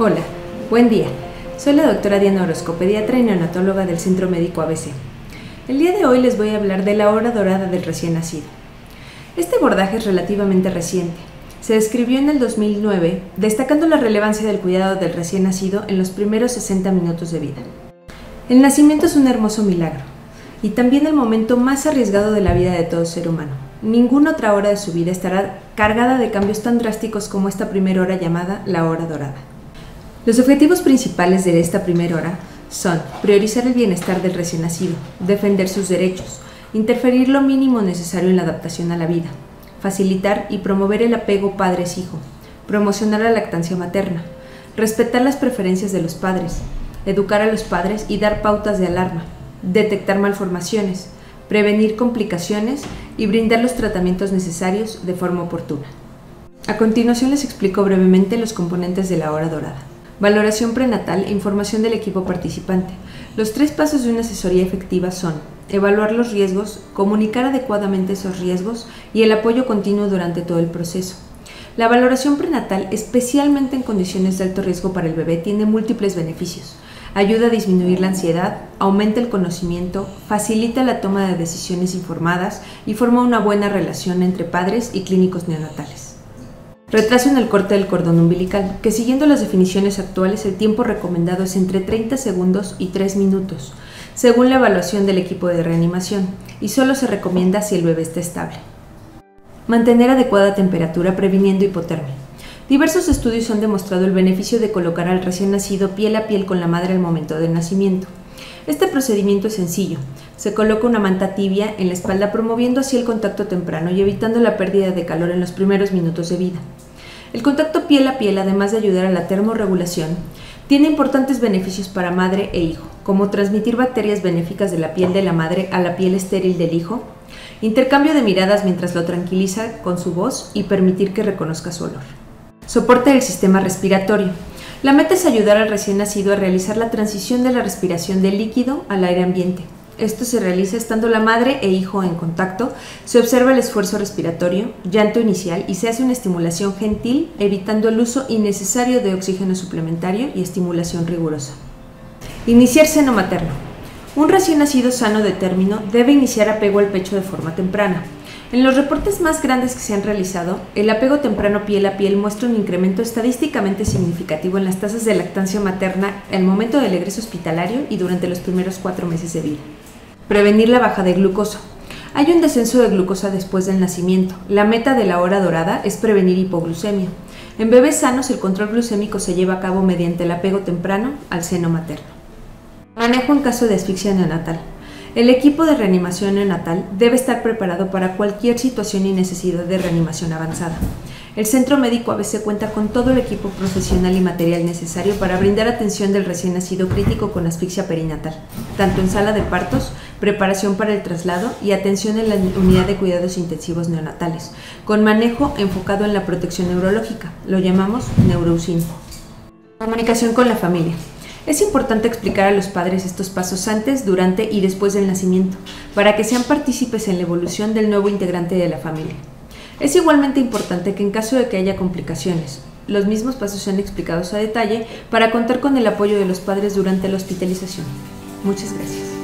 Hola, buen día. Soy la doctora Diana Orozco, pediatra y neonatóloga del Centro Médico ABC. El día de hoy les voy a hablar de la hora dorada del recién nacido. Este abordaje es relativamente reciente. Se describió en el 2009, destacando la relevancia del cuidado del recién nacido en los primeros 60 minutos de vida. El nacimiento es un hermoso milagro y también el momento más arriesgado de la vida de todo ser humano. Ninguna otra hora de su vida estará cargada de cambios tan drásticos como esta primera hora llamada la hora dorada. Los objetivos principales de esta primera hora son priorizar el bienestar del recién nacido, defender sus derechos, interferir lo mínimo necesario en la adaptación a la vida, facilitar y promover el apego padres-hijo, promocionar la lactancia materna, respetar las preferencias de los padres, educar a los padres y dar pautas de alarma, detectar malformaciones, prevenir complicaciones y brindar los tratamientos necesarios de forma oportuna. A continuación les explico brevemente los componentes de la hora dorada. Valoración prenatal e información del equipo participante. Los tres pasos de una asesoría efectiva son evaluar los riesgos, comunicar adecuadamente esos riesgos y el apoyo continuo durante todo el proceso. La valoración prenatal, especialmente en condiciones de alto riesgo para el bebé, tiene múltiples beneficios. Ayuda a disminuir la ansiedad, aumenta el conocimiento, facilita la toma de decisiones informadas y forma una buena relación entre padres y clínicos neonatales. Retraso en el corte del cordón umbilical, que siguiendo las definiciones actuales el tiempo recomendado es entre 30 segundos y 3 minutos, según la evaluación del equipo de reanimación, y solo se recomienda si el bebé está estable. Mantener adecuada temperatura previniendo hipotermia. Diversos estudios han demostrado el beneficio de colocar al recién nacido piel a piel con la madre al momento del nacimiento. Este procedimiento es sencillo. Se coloca una manta tibia en la espalda promoviendo así el contacto temprano y evitando la pérdida de calor en los primeros minutos de vida. El contacto piel a piel, además de ayudar a la termorregulación, tiene importantes beneficios para madre e hijo, como transmitir bacterias benéficas de la piel de la madre a la piel estéril del hijo, intercambio de miradas mientras lo tranquiliza con su voz y permitir que reconozca su olor. Soporte del sistema respiratorio. La meta es ayudar al recién nacido a realizar la transición de la respiración del líquido al aire ambiente, esto se realiza estando la madre e hijo en contacto, se observa el esfuerzo respiratorio, llanto inicial y se hace una estimulación gentil, evitando el uso innecesario de oxígeno suplementario y estimulación rigurosa. Iniciar seno materno. Un recién nacido sano de término debe iniciar apego al pecho de forma temprana. En los reportes más grandes que se han realizado, el apego temprano piel a piel muestra un incremento estadísticamente significativo en las tasas de lactancia materna al momento del egreso hospitalario y durante los primeros cuatro meses de vida. Prevenir la baja de glucosa. Hay un descenso de glucosa después del nacimiento. La meta de la hora dorada es prevenir hipoglucemia. En bebés sanos el control glucémico se lleva a cabo mediante el apego temprano al seno materno. Manejo en caso de asfixia neonatal. El equipo de reanimación neonatal debe estar preparado para cualquier situación y necesidad de reanimación avanzada. El Centro Médico ABC cuenta con todo el equipo profesional y material necesario para brindar atención del recién nacido crítico con asfixia perinatal, tanto en sala de partos, preparación para el traslado y atención en la unidad de cuidados intensivos neonatales, con manejo enfocado en la protección neurológica, lo llamamos neurousin. Comunicación con la familia. Es importante explicar a los padres estos pasos antes, durante y después del nacimiento, para que sean partícipes en la evolución del nuevo integrante de la familia. Es igualmente importante que en caso de que haya complicaciones, los mismos pasos sean explicados a detalle para contar con el apoyo de los padres durante la hospitalización. Muchas gracias.